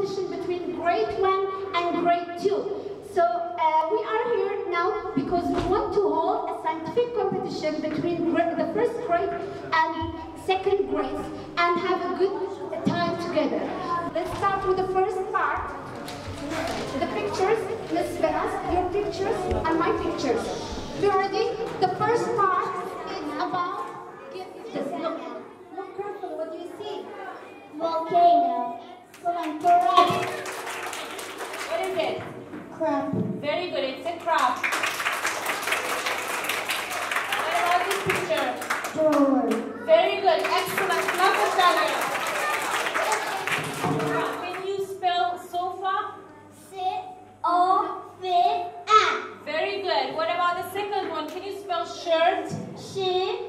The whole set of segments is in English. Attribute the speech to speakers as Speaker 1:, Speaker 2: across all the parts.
Speaker 1: competition between grade 1 and grade 2. So uh, we are here now because we want to hold a scientific competition between the first grade and second grade and have a good time together. Let's start with the first part. The pictures, Miss Benas, your pictures and my pictures. You ready? The first part is about this. Look, look carefully. What do you see?
Speaker 2: Volcano. Excellent. Correct.
Speaker 3: What is it?
Speaker 2: Crab.
Speaker 3: Very good. It's a crab. What about this picture?
Speaker 2: Door.
Speaker 3: Very good. Excellent. Clap for Daniel. Can you spell sofa?
Speaker 2: Sit. O. Fit. A.
Speaker 3: Very good. What about the second one? Can you spell shirt?
Speaker 2: She.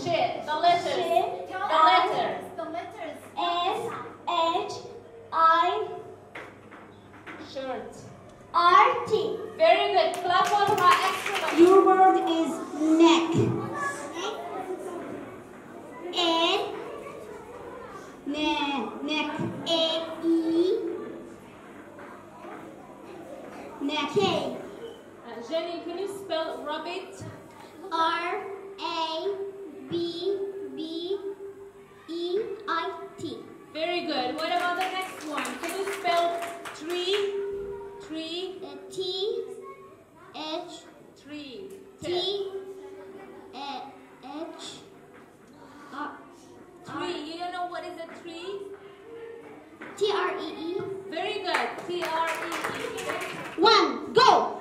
Speaker 3: Shit. The letters.
Speaker 2: She.
Speaker 3: The letters.
Speaker 1: The letters.
Speaker 2: S. H. I.
Speaker 3: Shirt.
Speaker 2: R. T.
Speaker 3: Very good. Clap for her. Excellent.
Speaker 1: Your word is neck.
Speaker 2: N.
Speaker 1: Ne, neck.
Speaker 2: A. E. K.
Speaker 3: Uh, Jenny, can you spell rabbit?
Speaker 2: R. A. B. B. E. I. T.
Speaker 3: Very good. What about the next one? Can you spell tree? Tree.
Speaker 2: Uh, T. H.
Speaker 3: Tree.
Speaker 2: T. Uh, H. R.
Speaker 3: Tree. You don't know what is a tree?
Speaker 2: T. R. E. E.
Speaker 3: Very good. T R E E.
Speaker 1: One, go!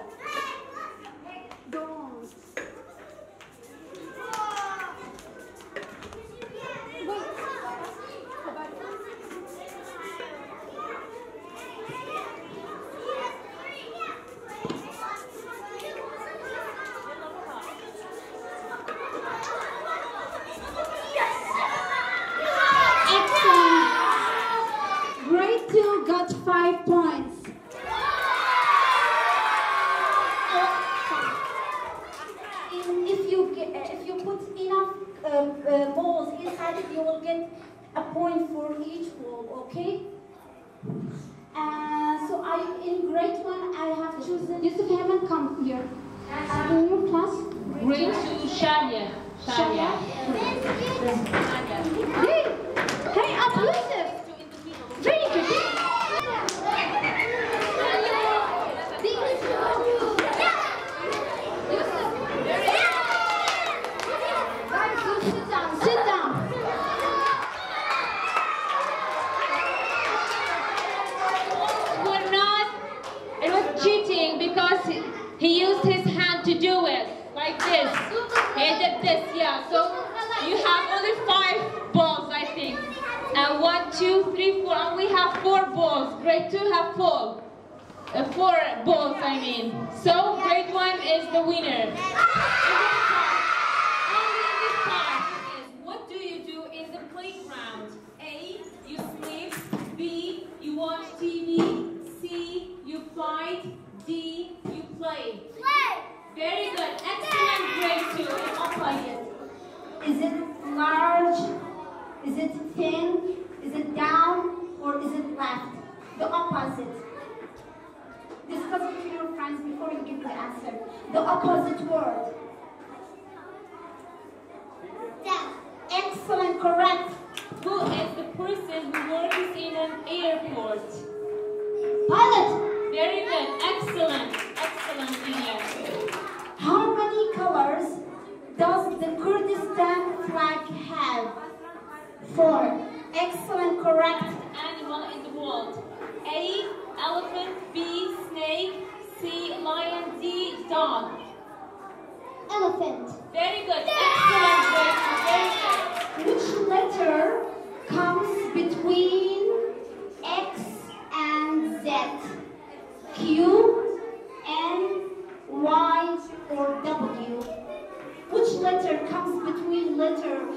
Speaker 1: Excellent. Grade 2 got 5 points. If you get, uh, if you put uh, uh, balls inside it, you will get a point for each ball. Okay? Uh, so I in grade one I have chosen Yusuf Haman come here. Uh, in your class?
Speaker 3: Grade two, Shania. Shania.
Speaker 1: Hey, hey, up Yusuf. Very good. Guys, you sit down. Sit down.
Speaker 3: We're not. It was cheating because he, he used his hand to do it. Like this. He did this, yeah. So you have only five balls, I think. And one, two, three, four. And we have four balls. Grade two have four. Uh, four balls, I mean. So grade one is the winner. Only in this part is, What do you do in the playground? A. You sleep. B. You watch TV. C. You fight. D. You play. Very good. Excellent grade two. Opposite.
Speaker 1: Is it large? Is it thin? Is it down? Or is it left? The opposite. Discuss it with your friends before you give the answer. The opposite word.
Speaker 2: Down.
Speaker 1: Excellent, correct.
Speaker 3: Who is the person who works in an airport?
Speaker 1: Pilot,
Speaker 3: Very good. Excellent. Excellent, Dina.
Speaker 1: Four, excellent correct
Speaker 3: animal in the world. A, elephant, B, snake, C, lion, D, dog.
Speaker 2: Elephant.
Speaker 3: Very good. Excellent. Very good.
Speaker 1: Which letter comes between X and Z? Q, N, Y, or W? Which letter comes between letter